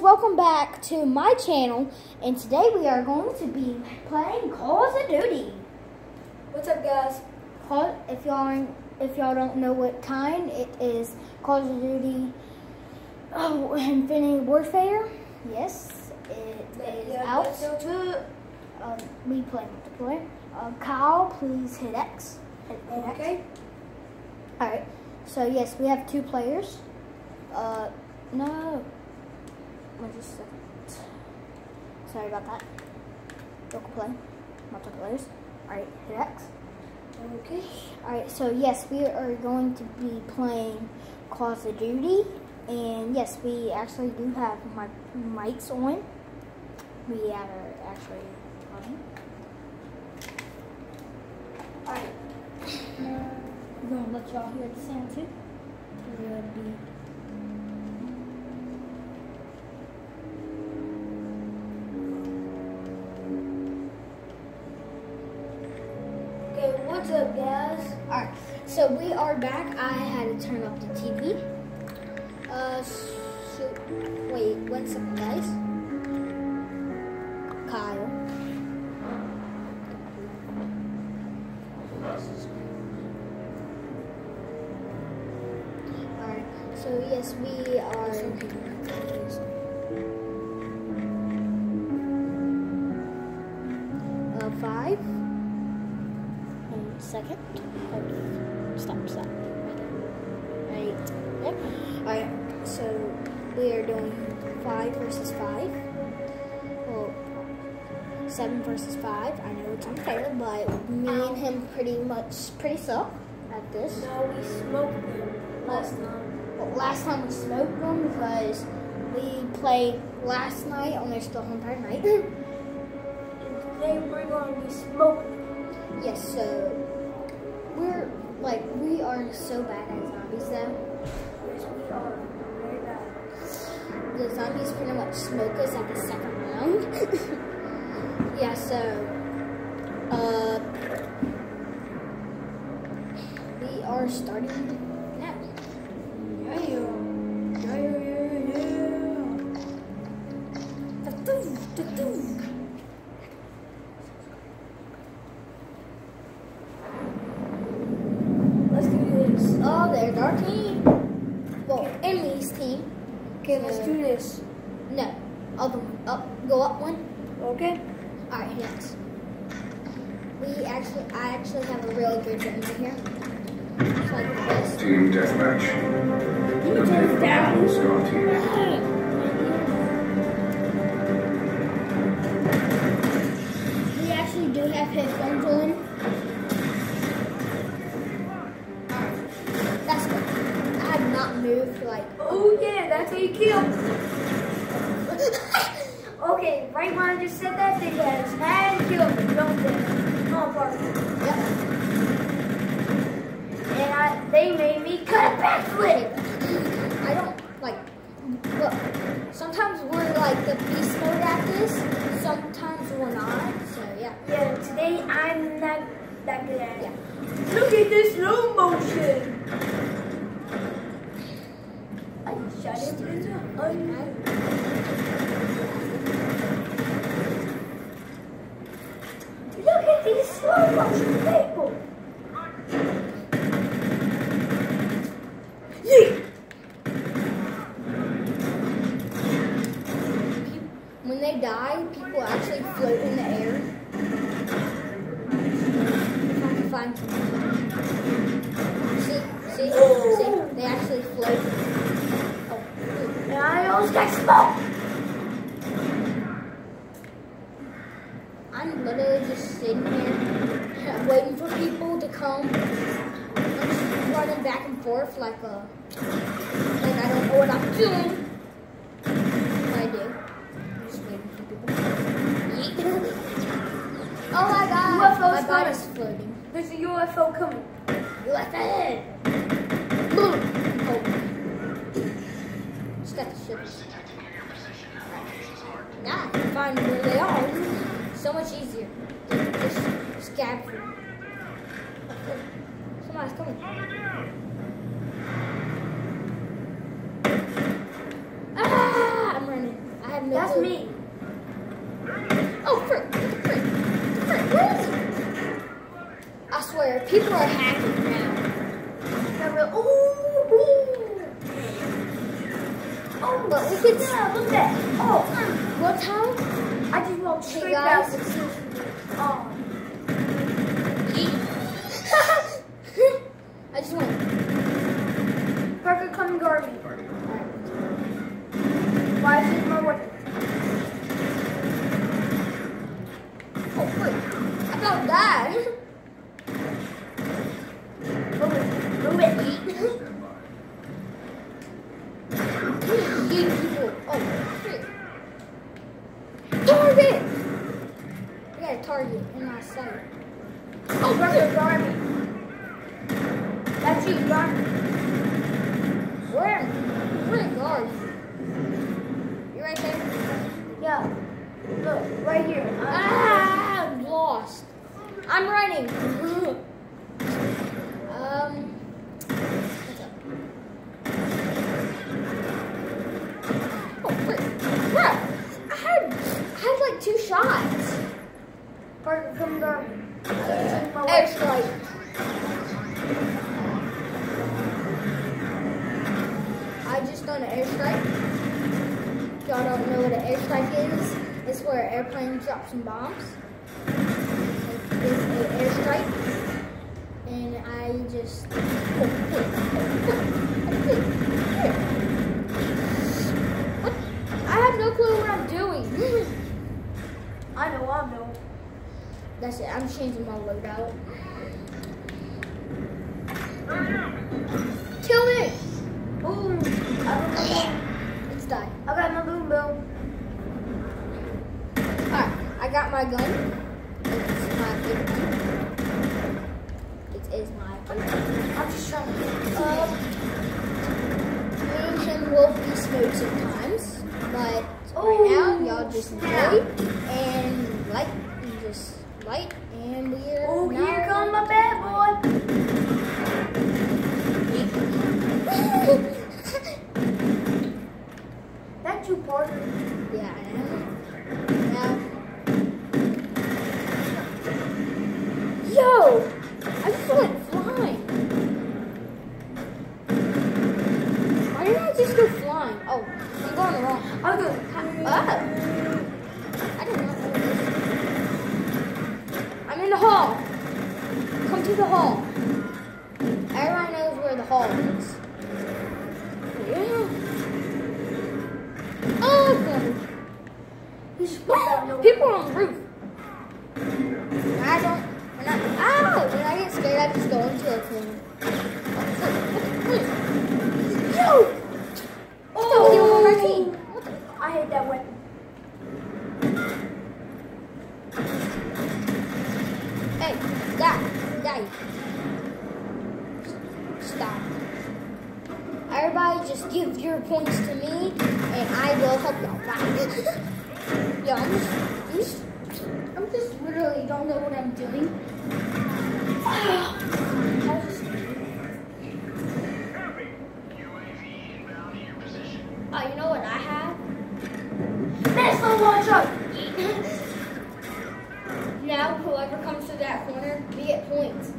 welcome back to my channel, and today we are going to be playing Call of Duty. What's up, guys? Call, if y'all if y'all don't know what kind, it is Call of Duty oh, Infinity Warfare. Yes, it is Yeah, out. let's go to it. Um, we play multiplayer. Uh, Kyle, please hit X. Hit, hit X. Okay. All right. So yes, we have two players. Uh, no. Wait just a second. Sorry about that. Local play. Multiplayers. All right. Hit X. Okay. All right. So yes, we are going to be playing Call of Duty, and yes, we actually do have my mics on. We are actually running. All right. We're gonna let y'all hear the sound too. We're gonna be. Okay, what's up, guys? All right. So we are back. I had to turn off the TV. Uh, so wait one second, guys. Kyle. Alright, so yes, we are. Second. Oh, stop, stop. Right Yep. Alright, so we are doing five versus five. Well, seven versus five. I know it's unfair, but me and him pretty much pretty suck at this. No, we smoked them last time. Well, last time we smoked them because we played last night on their still home party night. And today we're going to be smoking. yes, so like we are so bad at zombies though. Yes, we are very bad. The zombies pretty much smoke us at the second round. yeah, so uh we are starting our team. Well, enemy's team. Okay, let's uh, do this. No, other one. Up, go up one. Okay. All right, next. We actually, I actually have a really good game here. It's like the best. Team deathmatch. You can turn it down. Start. We actually do have headphones on. Kill. Okay, right when I just said that, they guys had killed me, don't they? Oh, pardon. Yep. And I, they made me cut a backflip. I don't like. Look, sometimes we're like the beast mode at this. Sometimes we're not. So yeah. Yeah, today I'm not that good at it. Yeah. Look at this slow motion. I shot it in the eye. Look at these slow motion people. When they die, people actually float in the air. If I. See, see, see, they actually float. And I almost got smoked. I'm literally just sitting here waiting for people to come. I'm just running back and forth like a like I don't know what I'm doing. I do. I'm just waiting for people. Oh my god! UFO's my body's floating. There's a UFO coming. You left ahead. Boom. Oh. Just got the ships. Now I can find where they are. So much easier. than Just scab them. Somebody's coming. Ah! I'm running. I have no That's clue. me. Oh, frick, frick, frick, where is he? I swear, people are hacking now. That real. Ooh, ooh. Oh, we could- yeah, look at that. Oh, What time? I just walked Hey, straight guys. past it. Oh, I just went. Parker, come guard me. Why is it my weapon? Oh, frick. I about died. Move it. Move it. Yeet people. Oh, frick. Target! I got a target in my sight. Oh, Parker, guard. That's you, me. Where? Where guard? You right there? Yeah. Look, right here. Uh, Ah, I'm lost. I'm running. um. What's up? Oh, frick. Bro, I had, I had like two shots. Parker, come and guard me. Take my Air weapon. strike. I just done an airstrike. If y'all don't know what an airstrike where an airplane drops some bombs. It's an airstrike. And I just. What? I have no clue what I'm doing. I know, I know. That's it. I'm changing my loadout. Kill me! Boom. I don't know. It's died. I got my boom boom. Alright, I got my gun. It's my favorite. It is my favorite. I'm just trying to Um, me and will be smooth sometimes, but right now, y'all just enjoy and like, and just like, and we're Oh, here comes my bad boy. That's you, Parker. Yeah, I am. Now. Yo! I just went flying. Why did I just go flying? Oh, I'm going the wrong. I'm good. Oh. I did not know this. I'm in the hall. Come to the hall. Everyone knows where the hall is. Yeah. Oh, God. You just put that no. People on the roof. I don't. When I, ow! When I get scared, I just go into a corner. Yo! Oh! Still on our team. What the? I hate that weapon. Hey, die, die. Stop. Everybody, just give your points to me, and I will help y'all. Yo, I'm just, literally don't know what I'm doing. Oh, you know what I have? Now, whoever comes to that corner, we get points.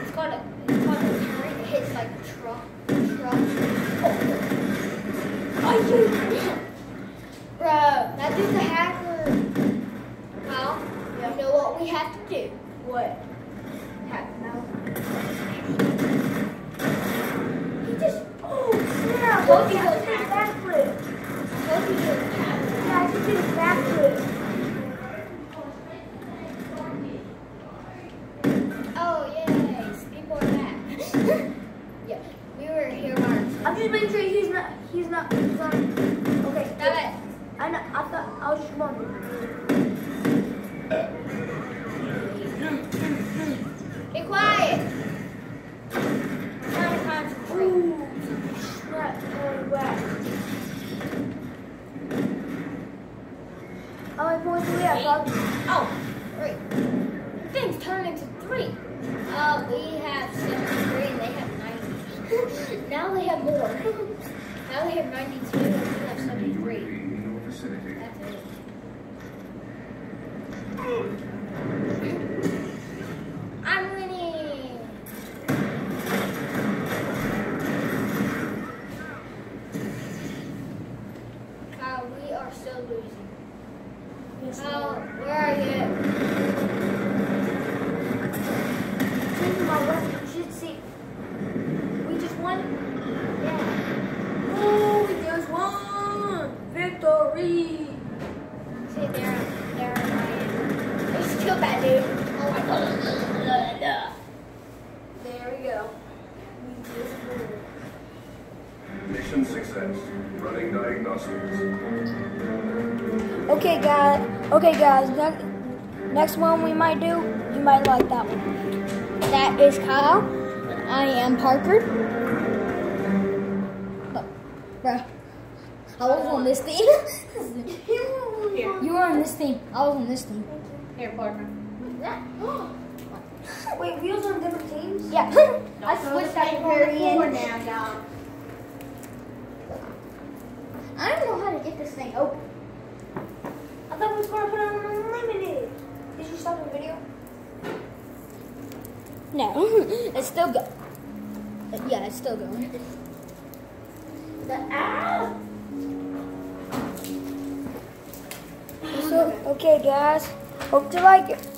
It's called a. It hits like truck. Truck. Oh, you. Dude's a hacker. Kyle, you know what we have to do? What? Have, no. He just. Oh snap! Look, you I those just did a hackers. backflip. I told you he was a. Oh, yeah, I just did a backflip. Oh, yay. People are back. yeah, we were here. I'm just making sure he's not. He's not. He's on. Okay. Stop it. I know. I thought I was. Be quiet. I'm trying to concentrate. Ooh, snap! Going back. How many points do we have, Bob? Oh, three. Things turn into three. Uh, we have 73 and they have 90. now they have more. now they have 92 and we have 73. That's it. I'm winning. Kyle, we are still losing. Kyle, where are you? Changing my weapon. You should see. We just won. Yeah. Oh, we just won! Victory! See, there, there I am. Just killed that dude. Oh my god. There we go. We just won. Mission success. Running diagnostics. Okay, guys. Okay, guys. Next, next one we might do. You might like that one. That is Kyle. I am Parker. Oh, bruh. I was on this team. Here, you were on this team. I was on this team. here, partner. Wait, we was on different teams? Yeah. I switched at the very end. now, dog. I don't know how to get this thing open. I thought we was gonna put on unlimited. Did you stop the video? No, it's still go. Yeah, it's still going. The ah! So, okay, guys. Hope you like it.